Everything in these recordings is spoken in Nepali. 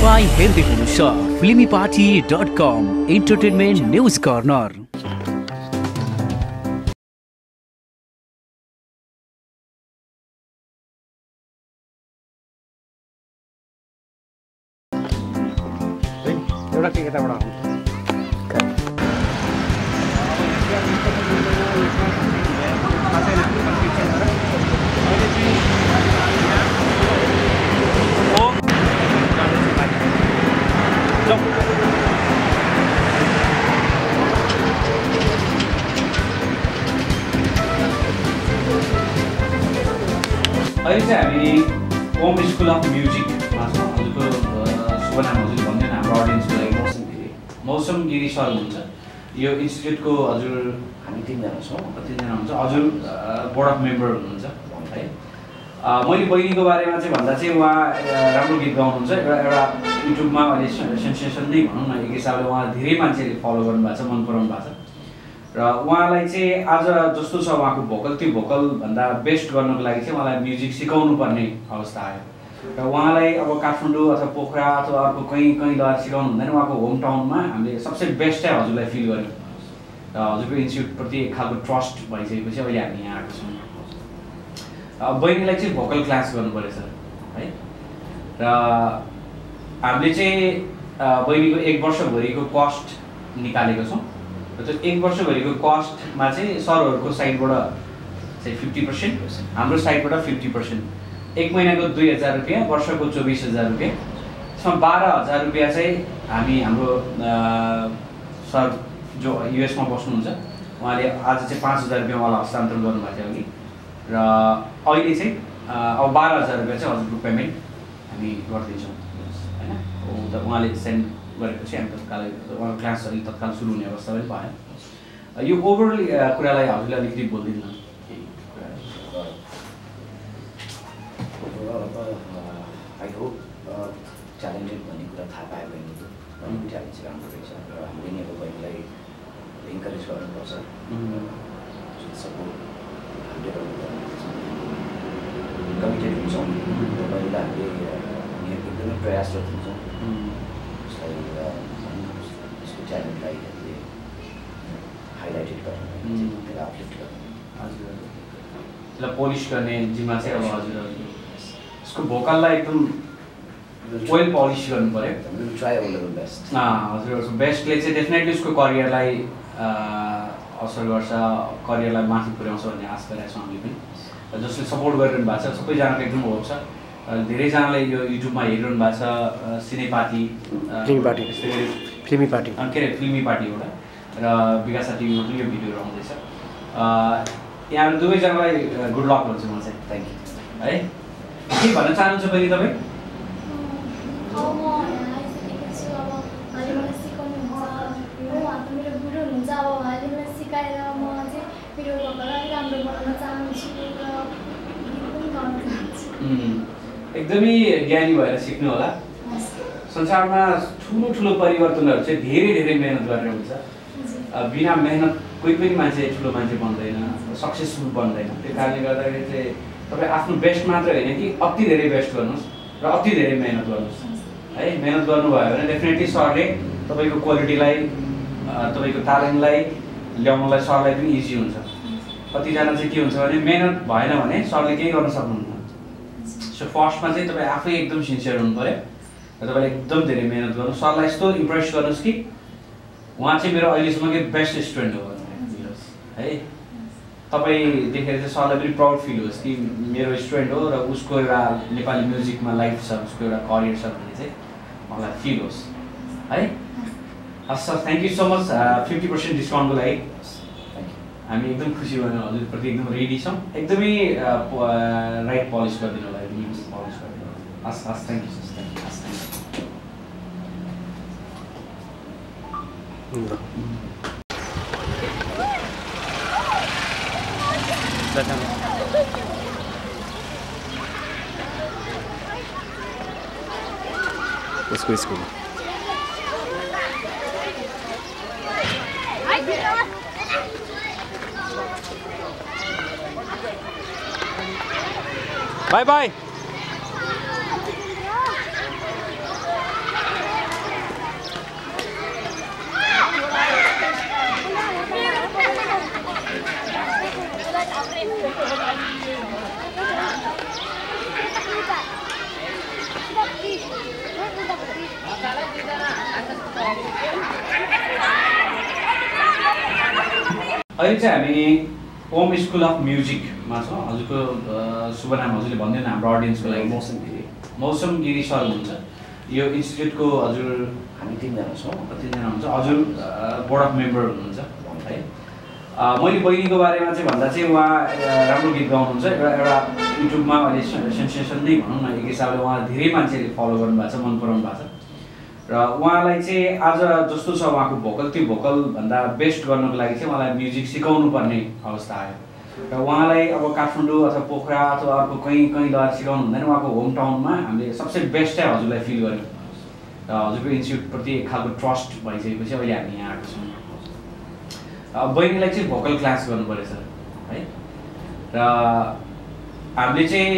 तपाईँ हेर्दै हुनुहुन्छ Filmy party dot com entertainment news corner एउटा के यताबाट अहिले चाहिँ हामी होम स्कुल अफ म्युजिकमा छौँ हजुरको अ, शुभ नाम हजुर भनिदिनु हाम्रो अडियन्सको लागि मौसम गिरी। मौसम गिरी सर हुनुहुन्छ। यो इन्स्टिट्युटको हजुर हामी तिनजना छौँ कतिजना हुन्छ हजुर बोर्ड अफ मेम्बर हुनुहुन्छ। मैले बहिनीको बारेमा चाहिँ भन्दा चाहिँ उहाँ राम्रो गीत गाउनुहुन्छ। एउटा एउटा युट्युबमा अहिले सेन्सेसन नै भनौँ न एक हिसाबले उहाँ धेरै मान्छेले फलो गर्नुभएको छ मन पराउनु भएको छ। र उहाँलाई चाहिँ आज जस्तो छ उहाँको भोकल त्यो भोकलभन्दा बेस्ट गर्नको लागि चाहिँ उहाँलाई म्युजिक सिकाउनु पर्ने अवस्था आयो। र उहाँलाई अब काठमाडौँ अथवा पोखरा अथवा अर्को कहीँ कहीँ लगेर सिकाउनु हुँदैन उहाँको होम टाउनमा हामीले सबसे बेस्ट चाहिँ हजुरलाई फिल गर्यौँ। र हजुरको इन्स्टिट्युटप्रति एक खालको ट्रस्ट भइसकेपछि अहिले हामी यहाँ आएको छौँ। बहिनीलाई चाहिँ भोकल क्लास गर्नु परेछ है? र हामीले चाहिँ बहिनीको एक वर्षभरिको कस्ट निकालेको छौँ। र त्यो एक वर्षभरिको कस्टमा चाहिँ सरहरूको साइडबाट चाहिँ फिफ्टी पर्सेन्ट हाम्रो साइडबाट फिफ्टी पर्सेन्ट एक महिनाको दुई हजार रुपियाँ वर्षको चौबिस हजार रुपियाँ। त्यसमा बाह्र हजार रुपियाँ चाहिँ हामी हाम्रो सर जो युएसमा बस्नुहुन्छ उहाँले आज चाहिँ पाँच हजार रुपियाँ उहाँलाई हस्तान्तरण गर्नुभएको थियो अघि। र अहिले चाहिँ अब बाह्र हजार रुपियाँ चाहिँ हजुरको पेमेन्ट हामी गर्दैछौँ होइन? त उहाँले सेन्ड गरेपछि हामी तत्कालै उहाँको क्लास अलिक तत्काल सुरु हुने अवस्था पनि अ, यो ओभरअल कुरालाई हजुरले अलिकति बोलिदिनु। आई होप ट्यालेन्टेड भन्ने कुरा थाहा पायो बहिनीले बहिनीको ट्यालेन्ट चाहिँ राम्रो रहेछ। र हामीले नि अब बहिनीलाई इन्करेज गर्नुपर्छ। सपोर्ट कमिटेड हुन्छौँ र हामीले हामी एकदमै प्रयासरत हुन्छौँ उसलाई उसको ट्यालेन्टलाई हामीले हाइलाइटेड गर्न. त्यसलाई अपलिफ्ट गर्न हजुर त्यसलाई पोलिस गर्ने जिम्मा चाहिँ अब हजुर उसको भोकललाई एकदम वेल पलिस गर्नु पऱ्यो। ट्राई लेभल बेस्ट हजुर बेस्टले चाहिँ डेफिनेटली उसको करियरलाई असर गर्छ करियरलाई माथि पुर्याउँछ भन्ने आश गरेका छौँ हामीले पनि। जसले सपोर्ट गरिरहनु भएको छ सबैजनाको एकदम होप छ। धेरैजनाले यो युट्युबमा हेरिरहनु भएको छ a, Filmy party. Filmy party के अरे फिल्मी पार्टीबाट र विकासा टिभीमा पनि यो भिडियोहरू आउँदैछ। अ, यहाँहरू दुवैजनालाई गुड लक भन्छु म चाहिँ। थ्याङ्क यू है? के भन्न चाहनुहुन्छ बहिनी तपाईँ अब म यहाँ आइसकेको छु अब उहाँले मलाई सिकाउनुहुन्छ हो उहाँ त मेरो गुरु हुनुहुन्छ अब उहाँले मलाई सिकाएर म चाहिँ मेरो भोकललाई राम्रो बनाउन चाहन्छु र गीत पनि गाउन चाहन्छु उम्, एकदमै ज्ञानी भएर सिक्नु होला। संसारमा ठुलो ठुलो परिवर्तनहरू चाहिँ धेरै धेरै मेहनत गरेर हुन्छ। बिना मेहनत कोही पनि मान्छे ठुलो मान्छे बन्दैन सक्सेसफुल बन्दैन। त्यो कारणले गर्दाखेरि चाहिँ तपाईँ आफ्नो बेस्ट मात्र होइन कि अति धेरै बेस्ट गर्नुहोस् र अति धेरै मेहनत गर्नुहोस्। है मेहनत गर्नुभयो भने डेफिनेटली सरले तपाईँको क्वालिटीलाई तपाईँको ट्यालेन्टलाई ल्याउनलाई सरलाई पनि इजी हुन्छ। कतिजना चाहिँ के हुन्छ भने मेहनत भएन भने सरले केही गर्न सक्नुहुन्न। सो फर्स्टमा चाहिँ तपाईँ आफै एकदम सिन्सियर हुनु पऱ्यो र तपाईँले एकदम धेरै मेहनत गर्नु सरलाई यस्तो इम्प्रेस गर्नुहोस् कि उहाँ चाहिँ मेरो अहिलेसम्मकै बेस्ट स्टुडेन्ट हो भनेर बुझ्नुहोस् है तपाईँ देखेर चाहिँ सरलाई पनि प्राउड फिल होस् कि मेरो स्टुडेन्ट हो र उसको एउटा नेपाली म्युजिकमा लाइफ छ उसको एउटा करियर छ भन्ने चाहिँ मलाई फिल होस् है हस् sir thank you so much fifty percent डिस्काउन्टको लागि हामी एकदम खुसी भयौँ हजुरप्रति एकदम रेडी छौँ एकदमै राइट पलिस गरिदिनु होला पलिस गरिदिनु होला हस् हस् thank you sir thank you हस् थ्याङ्क यू ल उसको school bay bay ấy trẻ mình Om school of म्युजिकमा छौँ। हजुरको अ, शुभ नाम हजुरले भनिदिनु हाम्रो अडियन्सको लागि। मौसम गिरी। मौसम गिरी सर हुनुहुन्छ। यो इन्स्टिट्युटको हजुर हामी तिनजना छौँ कतिजना हुन्छ हजुर बोर्ड अफ मेम्बर हुनुहुन्छ है मैले बहिनीको बारेमा चाहिँ भन्दा चाहिँ उहाँ राम्रो गीत गाउनुहुन्छ। एउटा एउटा युट्युबमा अहिले सेन्सेसन नै भनौँ न एक हिसाबले उहाँ धेरै मान्छेले फलो गर्नुभएको छ मन पराउनु भएको छ। र उहाँलाई चाहिँ आज जस्तो छ उहाँको भोकल त्यो भोकलभन्दा बेस्ट गर्नको लागि चाहिँ उहाँलाई म्युजिक सिकाउनु पर्ने अवस्था आयो। र उहाँलाई अब काठमाडौँ अथवा पोखरा अथवा अर्को कहीँ कहीँ लगेर सिकाउनु हुँदैन उहाँको होम टाउनमा हामीले सबसे बेस्ट चाहिँ हजुरलाई फिल गर्यौँ र हजुरको इन्स्टिट्युटप्रति एक खालको ट्रस्ट भइसकेपछि अहिले हामी यहाँ आएको छौँ। बहिनीलाई चाहिँ भोकल क्लास गर्नु परेछ है? र हामीले चाहिँ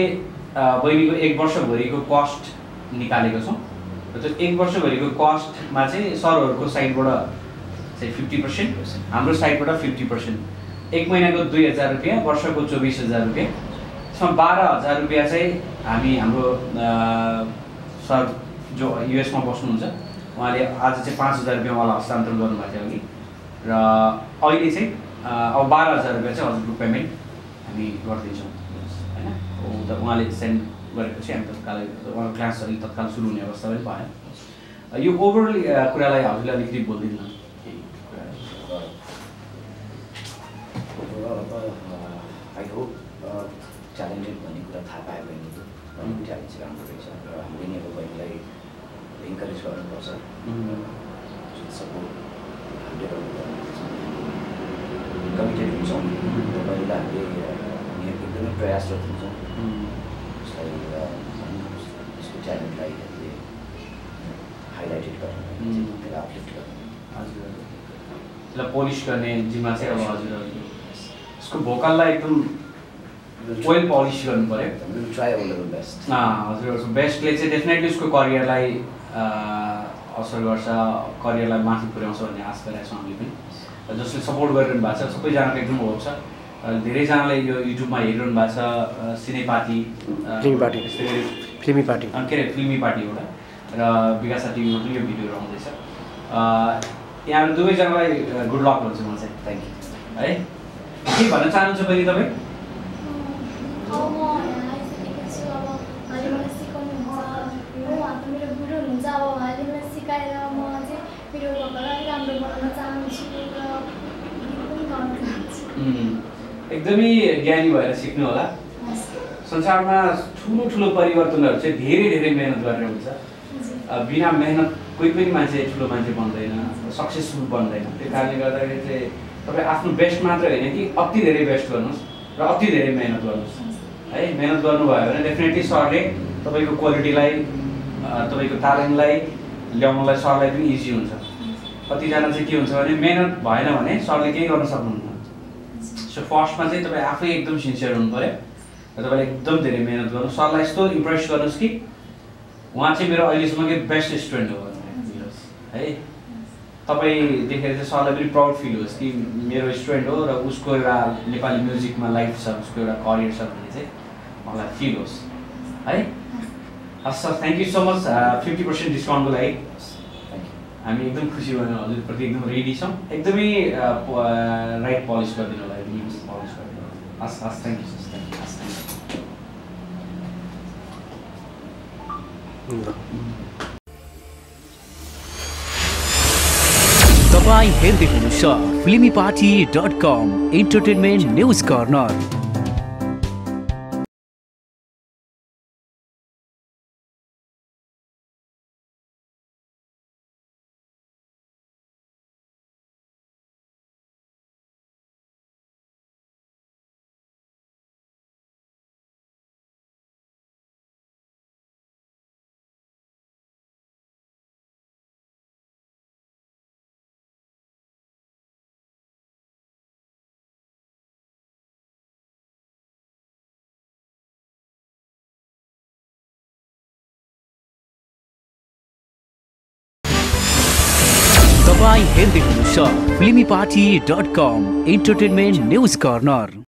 बहिनीको एक वर्षभरिको कस्ट निकालेको छौँ। त्यो एक वर्षभरिको कस्टमा चाहिँ सरहरूको साइडबाट चाहिँ फिफ्टी पर्सेन्ट हाम्रो साइडबाट फिफ्टी पर्सेन्ट एक महिनाको दुई हजार रुपियाँ वर्षको चौबिस हजार रुपियाँ। त्यसमा बाह्र हजार रुपियाँ चाहिँ हामी हाम्रो सर जो युएसमा बस्नुहुन्छ उहाँले आज चाहिँ पाँच हजार रुपियाँ उहाँलाई हस्तान्तरण गर्नुभएको थियो अघि। र अहिले चाहिँ अब बाह्र हजार रुपियाँ चाहिँ हजुरको पेमेन्ट हामी गरिदिन्छौँ। होइन? उहाँले सेन्ड गरेपछि हामी तत्काल उहाँको क्लास अलिक तत्काल सुरु हुने अवस्था पनि भयो यो ओभरअल कुरालाई हजुरले अलिकति बोलिदिनु आई होप ट्यालेन्टेड भन्ने कुरा थाहा पायो बहिनीले बहिनीको ट्यालेन्ट चाहिँ राम्रो रहेछ र हामीले नि अब बहिनीलाई इन्करेज गर्नुपर्छ सपोर्ट हामीले कमिटेड हुन्छौँ र बहिनीलाई हामीले हामी एकदमै प्रयासरत हुन्छौँ उसलाई अ, उसको ट्यालेन्टलाई हामीले हाइलाइटेड Mm. त्यसलाई अपलिफ्ट गर्न हजुर त्यसलाई पोलिस गर्ने जिम्मा चाहिँ अब हजुर उसको भोकललाई एकदम वेल पलिस गर्नु पऱ्यो ट्राई अल द बेस्ट हजुर बेस्टले चाहिँ डेफिनेटली उसको करियरलाई असर गर्छ करियरलाई माथि पुर्याउँछ भन्ने आश गरेका छौँ हामीले पनि जसले सपोर्ट गरिरहनु भएको छ सबैजनाको एकदम होप छ धेरैजनाले यो युट्युबमा हेरिरहनु भएको छ अ, सिने पार्टी अ, फिल्मी पार्टी। फिल्मी पार्टी। के अरे फिल्मी पार्टी एउटा र विकास टिभीमा पनि यो भिडियोहरू आउँदैछ। यहाँहरू दुवैजनालाई गुड लक भन्छु म चाहिँ। थ्याङ्क यू है? के भन्न चाहनुहुन्छ बहिनी तपाईँ अब म यहाँ आइसकेको छु अब उहाँले मलाई सिकाउनुहुन्छ उहाँ त मेरो गुरु हुनुहुन्छ अब उहाँले मलाई सिकाएर म चाहिँ मेरो भोकल अलिक राम्रो बनाउन चाहन्छु र गीत पनि गाउन चाहन्छु उम्, एकदमै ज्ञानी भएर सिक्नु होला। संसारमा ठुलो ठुलो परिवर्तनहरू चाहिँ धेरै धेरै मिहिनेत गरेर हुन्छ। बिना मेहनत कोही पनि मान्छे ठुलो मान्छे बन्दैन सक्सेसफुल बन्दैन। त्यो कारणले गर्दाखेरि चाहिँ तपाईँ आफ्नो बेस्ट मात्र होइन कि अति धेरै बेस्ट गर्नुहोस् र अति धेरै मेहनत गर्नुहोस्। है मेहनत गर्नुभयो भने डेफिनेटली सरले तपाईँको क्वालिटीलाई तपाईँको ट्यालेन्टलाई ल्याउनलाई सरलाई पनि इजी हुन्छ। कतिजना चाहिँ के हुन्छ भने मेहनत भएन भने सरले केही गर्न सक्नुहुन्न। सो फर्स्टमा चाहिँ तपाईँ आफै एकदम सिन्सियर हुनु पऱ्यो र तपाईँले एकदम धेरै मेहनत गर्नु। सरलाई यस्तो इम्प्रेस गर्नुहोस् कि उहाँ चाहिँ मेरो अहिलेसम्मकै बेस्ट स्टुडेन्ट हो भनेर है? तपाईँ देखेर चाहिँ सरलाई पनि प्राउड फिल होस् कि मेरो स्टुडेन्ट हो र उसको एउटा नेपाली म्युजिकमा लाइफ छ उसको एउटा करियर छ भन्ने चाहिँ मलाई फिल होस्। है? हस् sir thank you so much fifty percent डिस्काउन्टको लागि। हामी एकदम खुसी भयौँ हजुरप्रति एकदम रेडी छौँ। एकदमै राइट पलिस गरिदिनु होला एकदमै पलिस गरिदिनु होला हस् हस् थ्याङ्क यू हस् थ्याङ्क यू तपाईँ हेर्दै हुनुहुन्छ Filmy dot com entertainment news corner तपाईँ हेर्दै हुनुहुन्छ Filmy party dot com entertainment news corner.